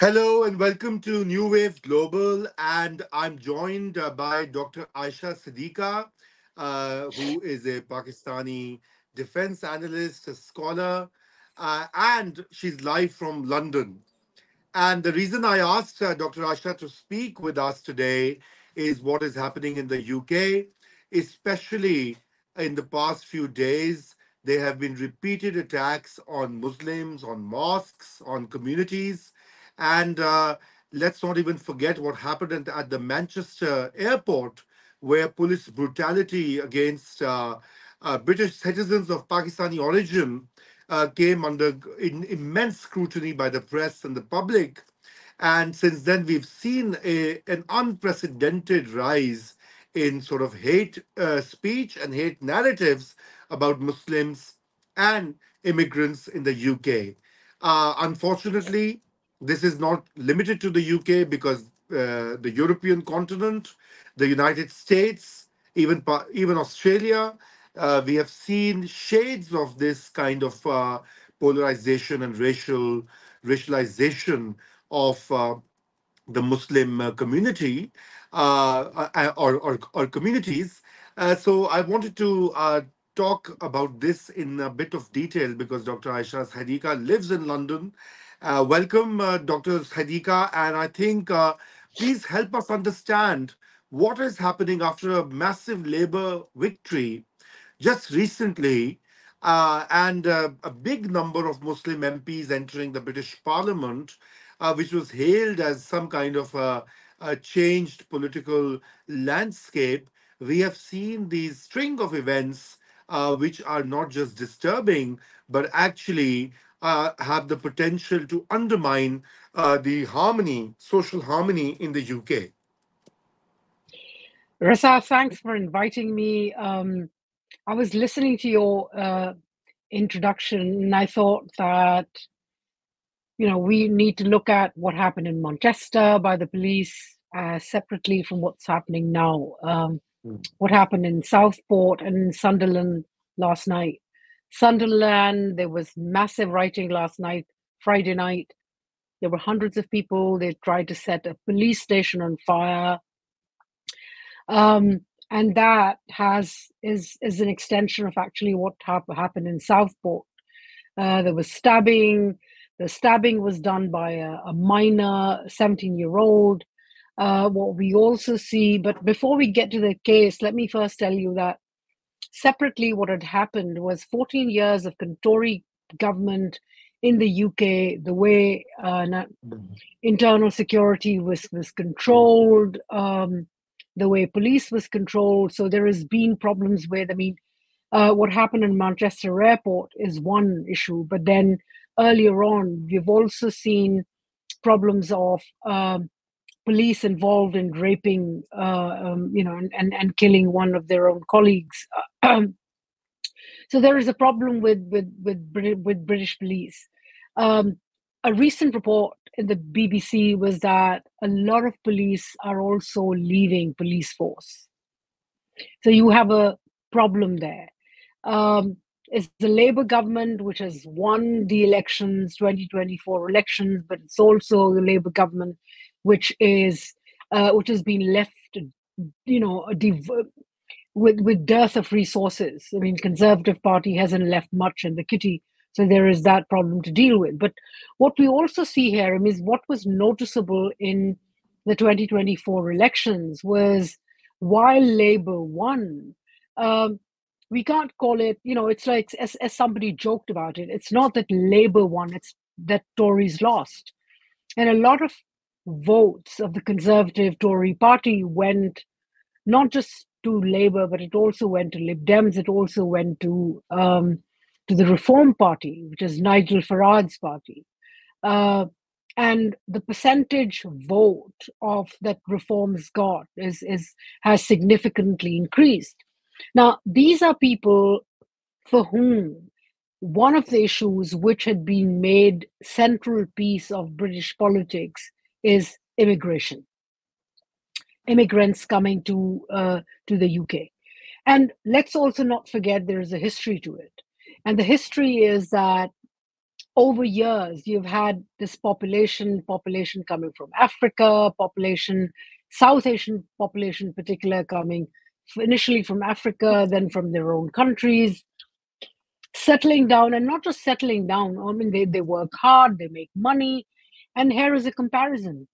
Hello and welcome to New Wave Global. And I'm joined uh, by Dr. Ayesha Siddiqa, uh, who is a Pakistani defense analyst, a scholar, uh, and she's live from London. And the reason I asked uh, Dr. Ayesha to speak with us today is what is happening in the UK, especially in the past few days. There have been repeated attacks on Muslims, on mosques, on communities and uh, let's not even forget what happened at the Manchester airport, where police brutality against uh, uh, British citizens of Pakistani origin uh, came under in, immense scrutiny by the press and the public. And since then, we've seen a, an unprecedented rise in sort of hate uh, speech and hate narratives about Muslims and immigrants in the UK. Uh, unfortunately, this is not limited to the UK because uh, the European continent, the United States, even even Australia, uh, we have seen shades of this kind of uh, polarization and racial racialization of uh, the Muslim uh, community uh, or, or, or communities. so I wanted to talk about this in a bit of detail because Dr. Ayesha Siddiqa lives in London welcome, uh, Dr. Siddiqa, and I think uh, please help us understand what is happening after a massive Labour victory just recently, uh, and uh, a big number of Muslim MPs entering the British Parliament, uh, which was hailed as some kind of a, a changed political landscape. We have seen these string of events which are not just disturbing, but actually uh, have the potential to undermine uh, the harmony, social harmony in the UK. Raza, thanks for inviting me. Um, I was listening to your uh, introduction and I thought that, you know, we need to look at what happened in Manchester by the police uh, separately from what's happening now. Um, mm. What happened in Southport and in Sunderland last night. Sunderland, there was massive rioting last night, Friday night. There were hundreds of people. They tried to set a police station on fire. Um, and that has is is an extension of actually what hap- happened in Southport. Uh, there was stabbing. The stabbing was done by a, a minor, 17 year old. Uh, what we also see, but before we get to the case, let me first tell you that separately, what had happened was 14 years of Tory government in the UK, the way uh, internal security was was controlled, um, the way police was controlled. So there has been problems with. I mean, uh, what happened in Manchester Airport is one issue, but then earlier on, we've also seen problems of um, police involved in raping, uh, um, you know, and, and, and killing one of their own colleagues. so there is a problem with with with, with British police. Um, a recent report in the BBC was that a lot of police are also leaving police force. So you have a problem there. Um, it's the Labour government which has won the elections, 2024 elections, but it's also the Labour government which is uh, which has been left, you know, div- with with dearth of resources. I mean, Conservative Party hasn't left much in the kitty, so there is that problem to deal with. But what we also see here, I is what was noticeable in the 2024 elections was while Labour won. Um, we can't call it, you know, it's like as, as somebody joked about it, it's not that Labour won, it's that Tories lost. And a lot of votes of the Conservative Tory party went not just to Labour, but it also went to Lib Dems. It also went to um, to the Reform Party, which is Nigel Farage's party. Uh, and the percentage vote of that reforms got is, is has significantly increased. Now, these are people for whom one of the issues which had been made central piece of British politics is immigration, immigrants coming to uh, to the UK, and let's also not forget there is a history to it, and the history is that over years, you've had this population, population coming from Africa, population, South Asian population in particular coming initially from Africa, then from their own countries, settling down and not just settling down. I mean, they, they work hard, they make money. And here is a comparison.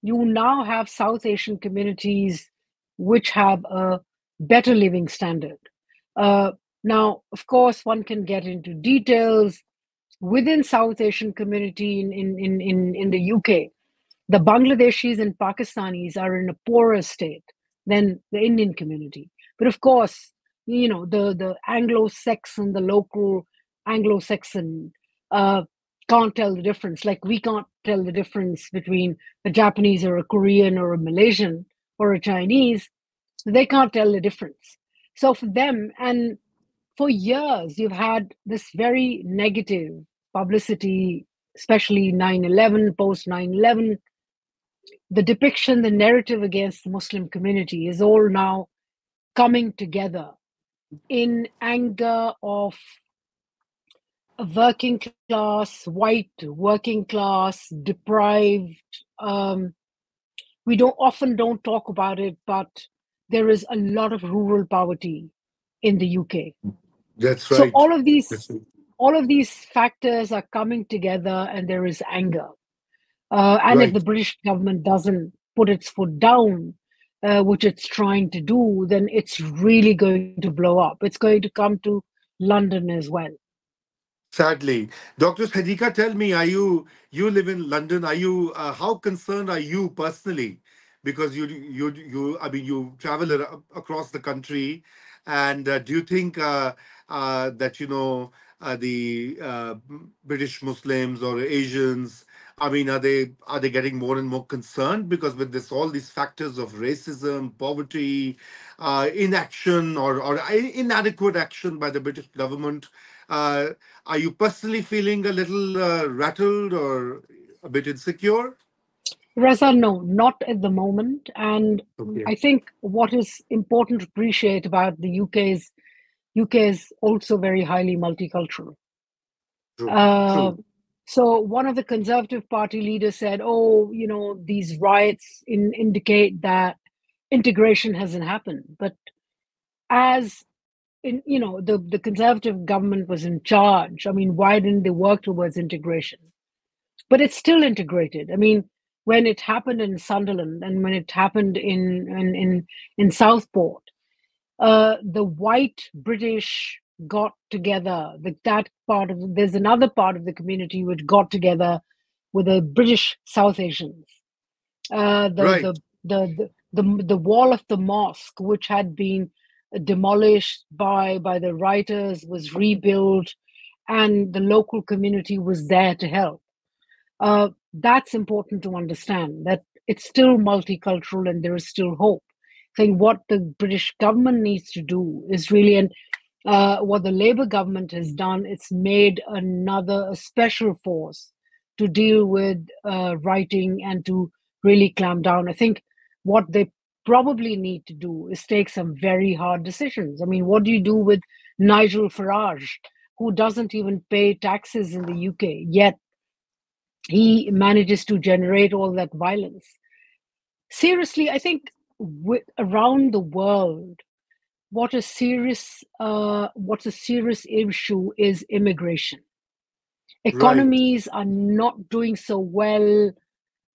You now have South Asian communities which have a better living standard. Uh, now, of course, one can get into details within South Asian community in, in, in, in, the UK. The Bangladeshis and Pakistanis are in a poorer state than the Indian community. But of course, you know, the, the Anglo-Saxon, the local Anglo-Saxon uh, can't tell the difference. Like we can't tell the difference between a Japanese or a Korean or a Malaysian or a Chinese. They can't tell the difference. So for them, and for years, you've had this very negative publicity, especially 9 11, post 9 11. The depiction, the narrative against the Muslim community is all now coming together in anger of working class, white working class, deprived. Um, we don't often don't talk about it, but there is a lot of rural poverty in the UK. That's right. So all of these right. all of these factors are coming together and there is anger. Uh, and if the British government doesn't put its foot down, uh, which it's trying to do, then it's really going to blow up. It's going to come to London as well. Sadly, Dr. Siddiqa, tell me, are you you live in London? Are you uh, how concerned are you personally? Because you you you I mean you travel across the country, and uh, do you think uh, uh, that you know uh, the uh, British Muslims or Asians? I mean, are they are they getting more and more concerned because with this all these factors of racism, poverty, inaction, or or inadequate action by the British government? Uh, are you personally feeling a little uh, rattled or a bit insecure? Raza, no, not at the moment. And Okay. I think what is important to appreciate about the UK is UK is also very highly multicultural. True. Uh, True. so one of the Conservative Party leaders said, "Oh, you know, these riots in, indicate that integration hasn't happened." But as in, you know, the the Conservative government was in charge. I mean, why didn't they work towards integration? But it's still integrated. I mean, when it happened in Sunderland and when it happened in in in, in Southport, uh, the white British got together. The, that part of there's another part of the community which got together with the British South Asians. Uh, the, Right. the, the the the the wall of the mosque, which had been demolished by by the writers, was rebuilt, and the local community was there to help. Uh, that's important to understand that it's still multicultural and there is still hope. I think what the British government needs to do is really, and uh, what the Labour government has done, it's made another a special force to deal with uh, writing and to really clamp down. I think what they probably need to do is take some very hard decisions. I mean, what do you do with Nigel Farage, who doesn't even pay taxes in the UK, yet he manages to generate all that violence? Seriously, I think with, around the world, what a serious uh, what's a serious issue is immigration. Right. Economies are not doing so well.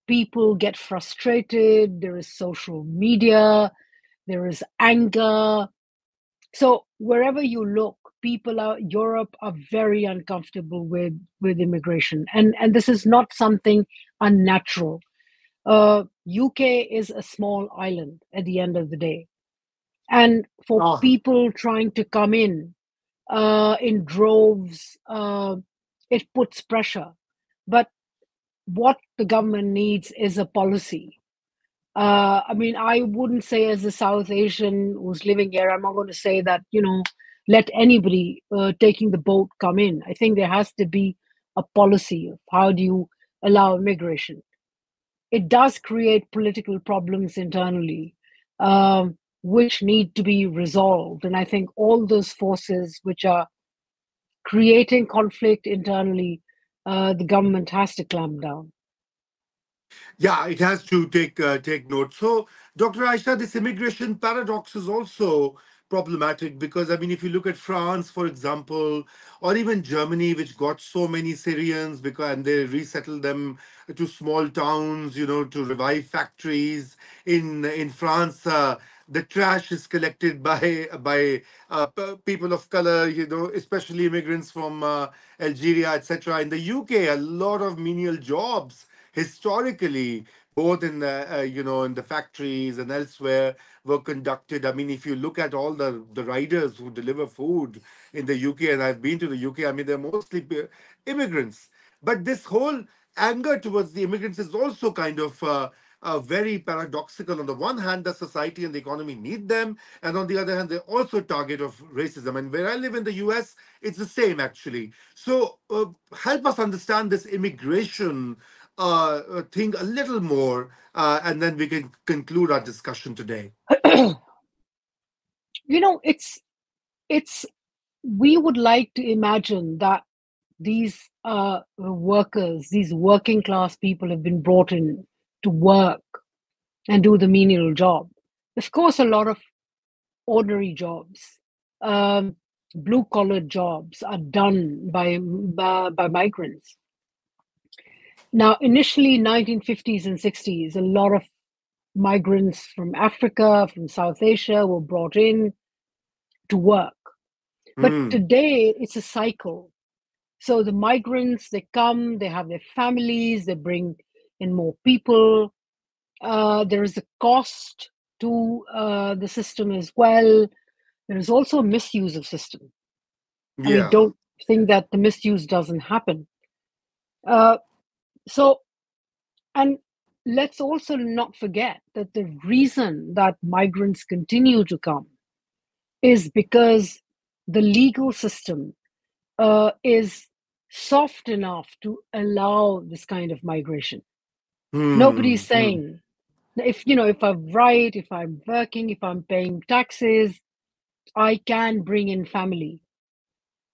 People get frustrated. There is social media. There is anger. So wherever you look, people are Europe are very uncomfortable with with immigration, and and this is not something unnatural. Uh, UK is a small island at the end of the day, and for Ah, people trying to come in uh, in droves, uh, it puts pressure. But what the government needs is a policy. Uh, I mean, I wouldn't say as a South Asian who's living here, I'm not going to say that, you know, let anybody uh, taking the boat come in. I think there has to be a policy of how do you allow immigration. It does create political problems internally, um, which need to be resolved. And I think all those forces which are creating conflict internally uh, the government has to clamp down. Yeah, it has to take uh, take note. So, Dr. Ayesha, this immigration paradox is also problematic because I mean, if you look at France, for example, or even Germany, which got so many Syrians because and they resettled them to small towns, you know, to revive factories. In in France, uh, the trash is collected by by uh, people of color, you know, especially immigrants from uh, Algeria, etc. In the UK, a lot of menial jobs historically both in the uh, you know in the factories and elsewhere were conducted i mean if you look at all the the riders who deliver food in the uk and i've been to the uk i mean they're mostly immigrants but this whole anger towards the immigrants is also kind of uh, very paradoxical. On the one hand, the society and the economy need them, and on the other hand, they're also target of racism. And where I live in the U.S., it's the same actually. So uh, help us understand this immigration uh, uh, think a little more, uh, and then we can conclude our discussion today. you know, it's it's we would like to imagine that these uh, workers, these working class people, have been brought in to work and do the menial job. Of course, a lot of ordinary jobs, um, blue collar jobs, are done by, by by migrants now, initially, 1950s and 60s, a lot of migrants from Africa, from South Asia were brought in to work. But mm. today, it's a cycle. So the migrants, they come, they have their families, they bring in more people. Uh, there is a cost to uh, the system as well. There is also a misuse of system. Yeah. I don't think that the misuse doesn't happen. Uh, so, and let's also not forget that the reason that migrants continue to come is because the legal system uh, is soft enough to allow this kind of migration. Mm, Nobody's hmm. saying mm. if you know if I write, if I'm working, if I'm paying taxes, I can bring in family.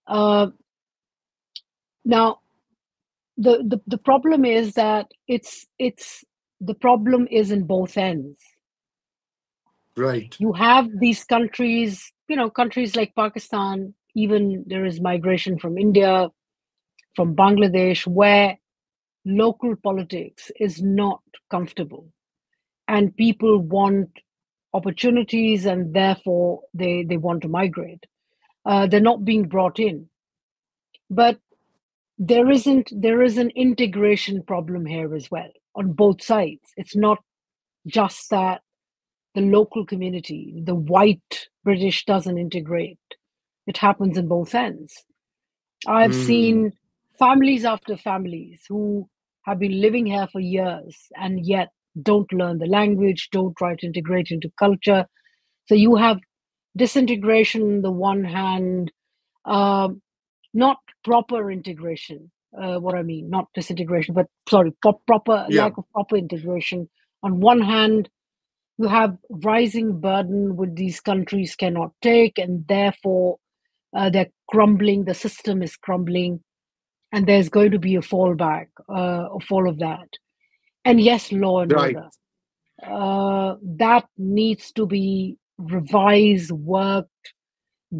Uh, now, the, the the problem is that it's it's the problem is in both ends right you have these countries you know countries like pakistan even there is migration from india from bangladesh where local politics is not comfortable. And people want opportunities and therefore they they want to migrate. Uh, they're not being brought in. But there isn't there is an integration problem here as well on both sides. It's not just that the local community the white british doesn't integrate. It happens in both ends. I've mm. seen families after families who have been living here for years and yet don't learn the language don't try to integrate into culture so you have disintegration on the one hand um, not proper integration. Uh, what I mean, not disintegration, but sorry, pro- proper yeah. lack of proper integration. On one hand, you have rising burden which these countries cannot take, and therefore uh, they're crumbling. The system is crumbling, and there's going to be a fallback uh, of all of that. And yes, law and right. order. Uh, that needs to be revised, worked,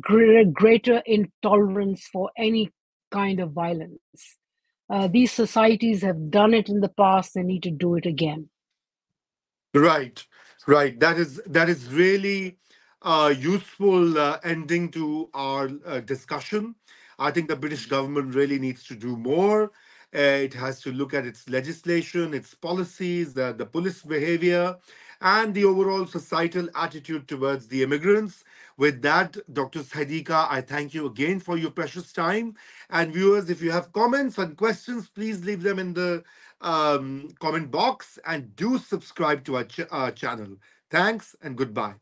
greater intolerance for any kind of violence. Uh, these societies have done it in the past; they need to do it again. Right, right. That is that is really a useful uh, ending to our uh, discussion. I think the British government really needs to do more. Uh, it has to look at its legislation, its policies, the, the police behavior, and the overall societal attitude towards the immigrants. With that, Dr. Siddiqa, I thank you again for your precious time. And viewers, if you have comments and questions, please leave them in the um, comment box and do subscribe to our, ch- our channel. Thanks and goodbye.